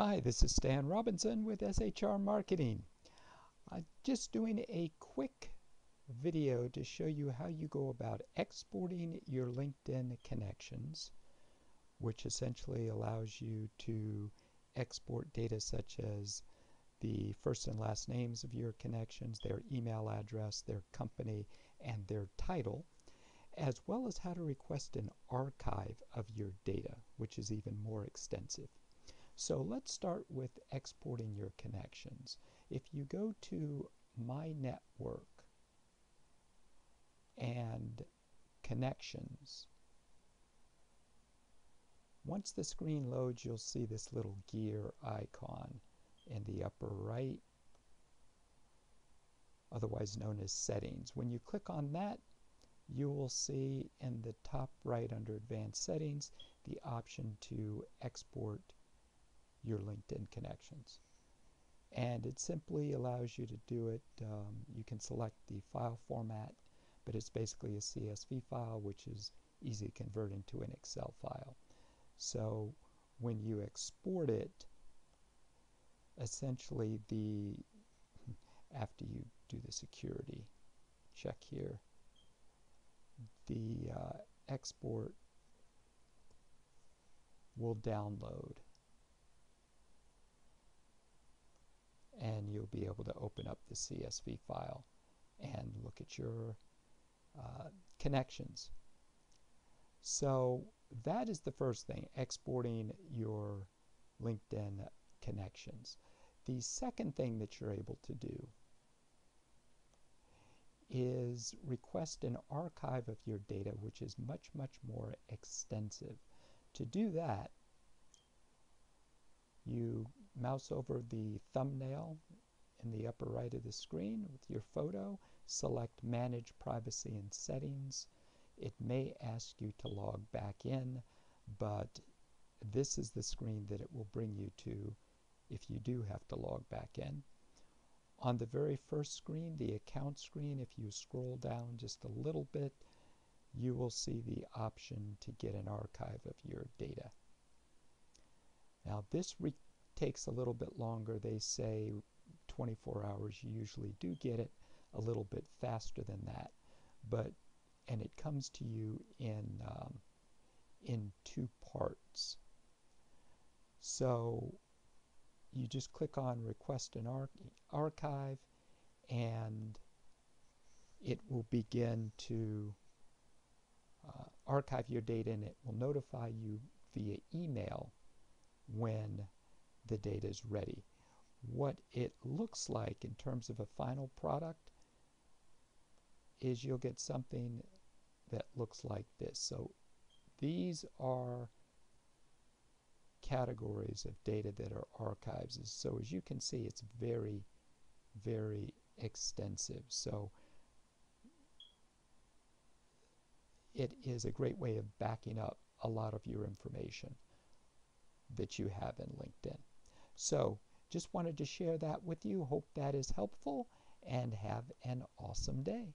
Hi, this is Stan Robinson with SHR Marketing. I'm just doing a quick video to show you how you go about exporting your LinkedIn connections, which essentially allows you to export data such as the first and last names of your connections, their email address, their company, and their title, as well as how to request an archive of your data, which is even more extensive. So let's start with exporting your connections. If you go to My Network and Connections, once the screen loads, you'll see this little gear icon in the upper right, otherwise known as Settings. When you click on that, you will see in the top right under Advanced Settings the option to export your LinkedIn connections. And it simply allows you to do it. Um, you can select the file format, but it's basically a CSV file, which is easy to convert into an Excel file. So when you export it, essentially the after you do the security check here, the uh, export will download. And you'll be able to open up the CSV file and look at your uh, connections. So that is the first thing, exporting your LinkedIn connections. The second thing that you're able to do is request an archive of your data, which is much, much more extensive. To do that, you mouse over the thumbnail in the upper right of the screen with your photo, select Manage Privacy and Settings. It may ask you to log back in, but this is the screen that it will bring you to if you do have to log back in. On the very first screen, the account screen, if you scroll down just a little bit, you will see the option to get an archive of your data. Now this takes a little bit longer. They say 24 hours. You usually do get it a little bit faster than that. But and it comes to you in um, in two parts. So you just click on request an ar archive and it will begin to uh, archive your data and it will notify you via email when the data is ready. What it looks like in terms of a final product is you'll get something that looks like this. So these are categories of data that are archives. So as you can see, it's very, very extensive. So it is a great way of backing up a lot of your information that you have in LinkedIn. So just wanted to share that with you. Hope that is helpful and have an awesome day.